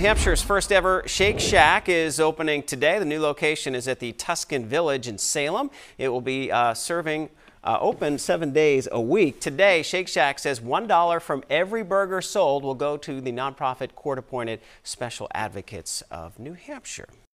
New Hampshire's first ever Shake Shack is opening today. The new location is at the Tuscan Village in Salem. It will be uh, serving uh, open seven days a week. Today, Shake Shack says $1 from every burger sold will go to the nonprofit court appointed Special Advocates of New Hampshire.